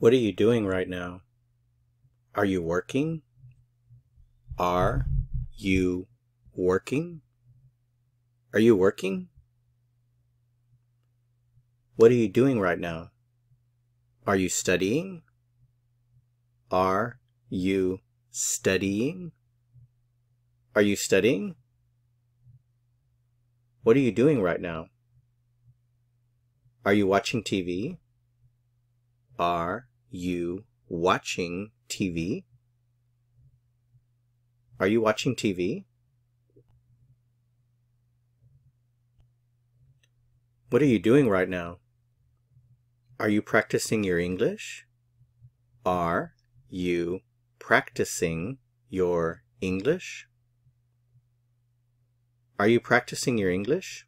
What are you doing right now? Are you working? Are you working? Are you working? What are you doing right now? Are you studying? Are you studying? Are you studying? What are you doing right now? Are you watching TV? Are you watching TV? Are you watching TV? What are you doing right now? Are you practicing your English? Are you practicing your English? Are you practicing your English?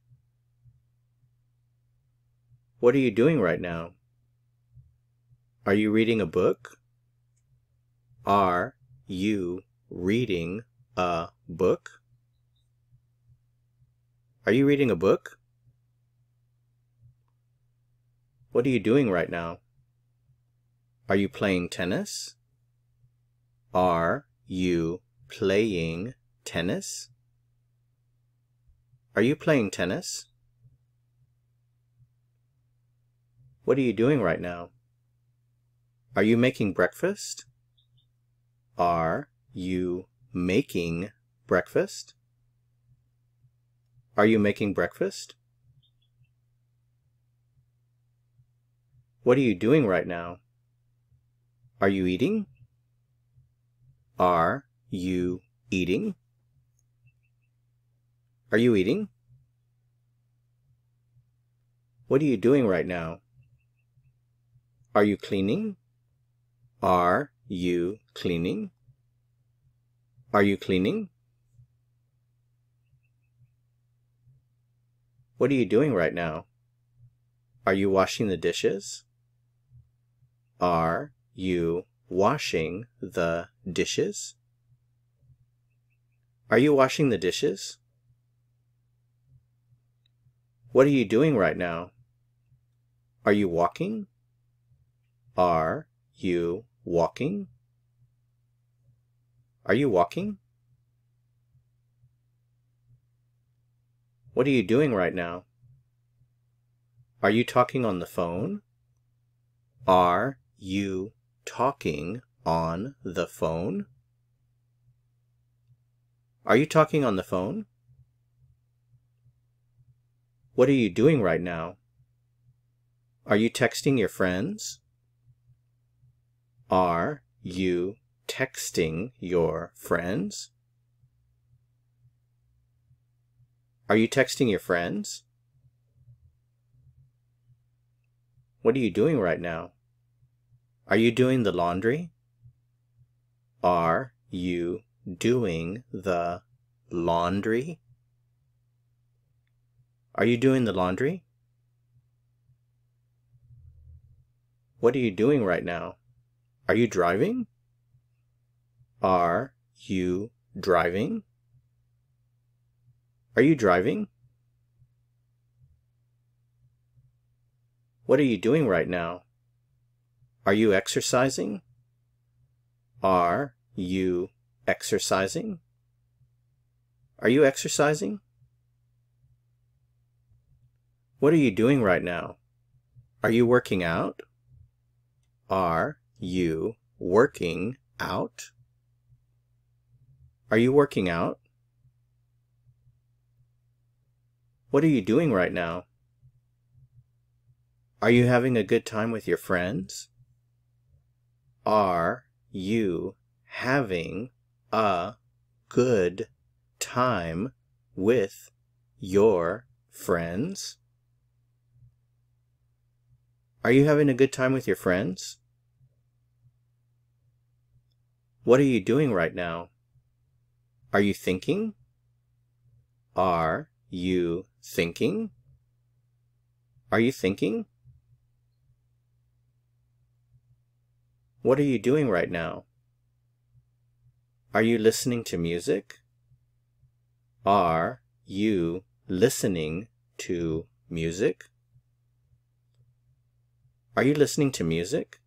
What are you doing right now? Are you reading a book? Are you reading a book? Are you reading a book? What are you doing right now? Are you playing tennis? Are you playing tennis? Are you playing tennis? What are you doing right now? Are you making breakfast? Are you making breakfast? Are you making breakfast? What are you doing right now? Are you eating? Are you eating? Are you eating? What are you doing right now? Are you cleaning? Are you cleaning? Are you cleaning? What are you doing right now? Are you washing the dishes? Are you washing the dishes? Are you washing the dishes? What are you doing right now? Are you walking? Are you walking? Are you walking? What are you doing right now? Are you talking on the phone? Are you talking on the phone? Are you talking on the phone? What are you doing right now? Are you texting your friends? Are you texting your friends? Are you texting your friends? What are you doing right now? Are you doing the laundry? Are you doing the laundry? Are you doing the laundry? What are you doing right now? Are you driving? Are you driving? Are you driving? What are you doing right now? Are you exercising? Are you exercising? Are you exercising? What are you doing right now? Are you working out? Are you working out? Are you working out? What are you doing right now? Are you having a good time with your friends? Are you having a good time with your friends? Are you having a good time with your friends? What are you doing right now? Are you thinking? Are you thinking? Are you thinking? What are you doing right now? Are you listening to music? Are you listening to music? Are you listening to music?